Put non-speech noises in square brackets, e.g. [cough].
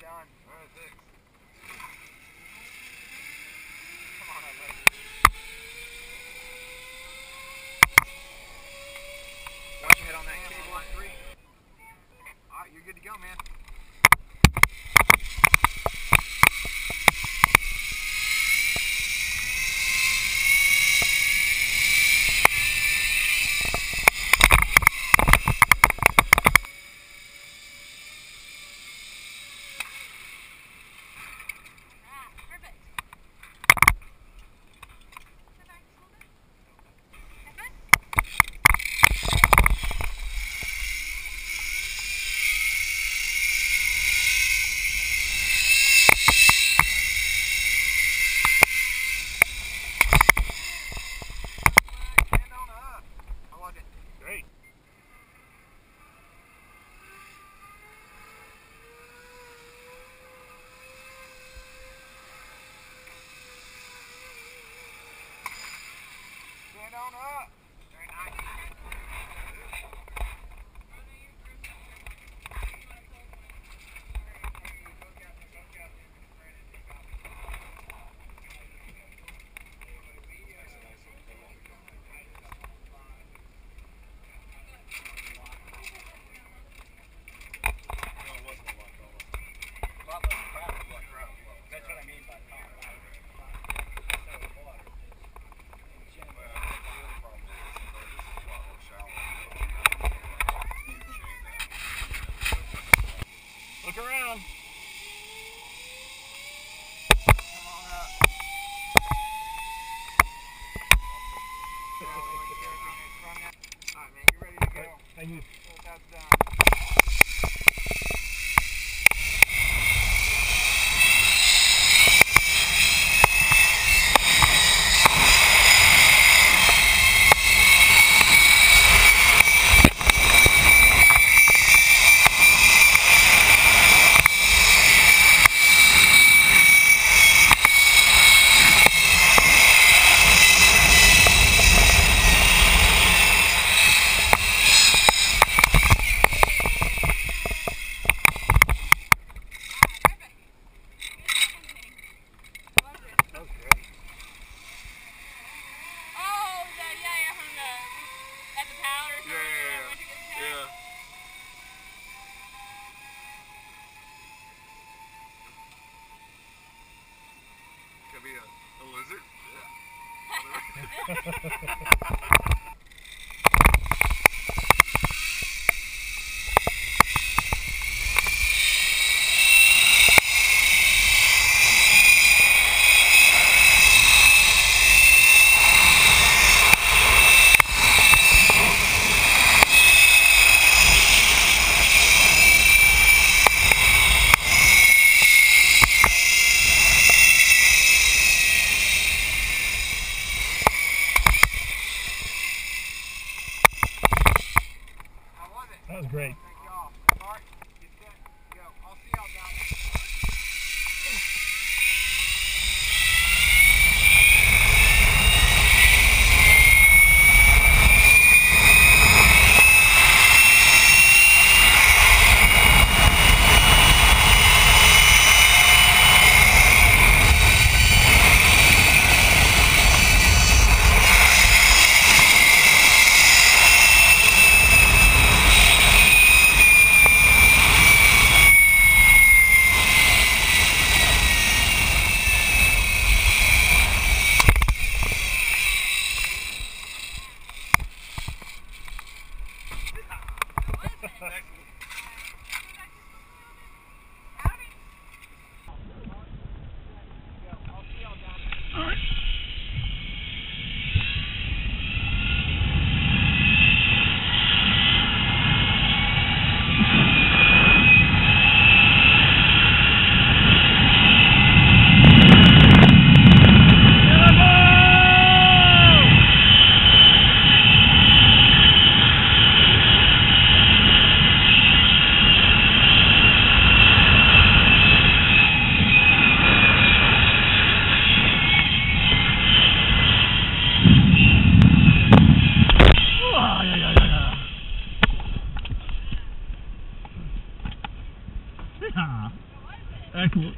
gone. Where is it? Come on, Isaac. Once you hit on that cable on three, all right, you're good to go, man. be a, a lizard? Yeah. [laughs] [laughs] [laughs] Ha! Excellent.